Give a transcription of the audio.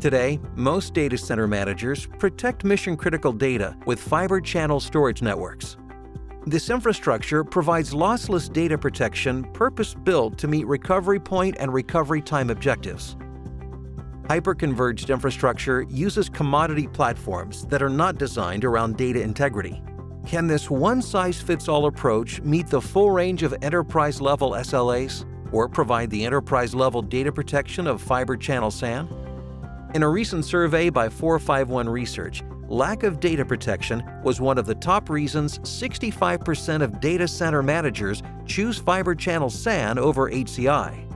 Today, most data center managers protect mission-critical data with Fibre Channel storage networks. This infrastructure provides lossless data protection purpose-built to meet recovery point and recovery time objectives. Hyperconverged infrastructure uses commodity platforms that are not designed around data integrity. Can this one-size-fits-all approach meet the full range of enterprise-level SLAs or provide the enterprise-level data protection of Fibre Channel SAN? In a recent survey by 451 Research, lack of data protection was one of the top reasons 65% of data center managers choose Fibre Channel SAN over HCI.